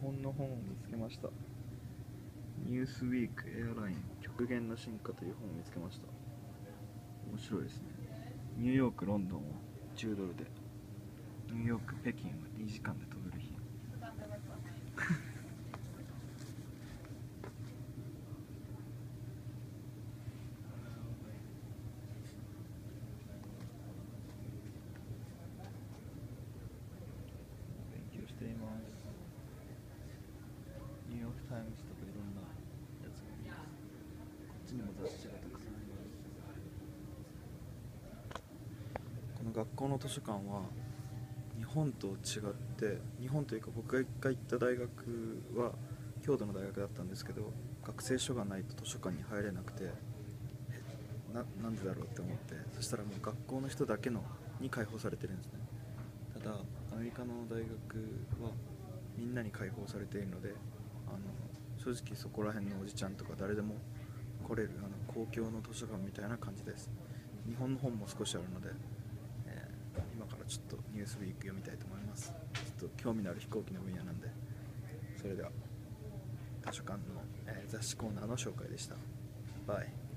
本の本を見つけました。ニュースウィークエアライン極限の進化という本を見つけました。面白いですね。ニューヨークロンドンを10ドルで。ニューヨーク北京は2時間で飛べる日勉強していますニューヨーク・タイムズとかいろんなやつが見ますこっちにも雑誌がたくさんありますこの学校の図書館は日本と違って日本というか僕が行った大学は京都の大学だったんですけど学生証がないと図書館に入れなくてななんでだろうって思ってそしたらもう学校の人だけのに開放されてるんですね。ただアメリカの大学はみんなに開放されているのであの正直そこら辺のおじちゃんとか誰でも来れるあの公共の図書館みたいな感じです。日本の本も少しあるので、えー今からちょっとニュースウィーク読みたいと思います。ちょっと興味のある飛行機の分野なんで。それでは図書館の、えー雑誌コーナーの紹介でした。バイ。